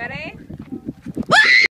Ready?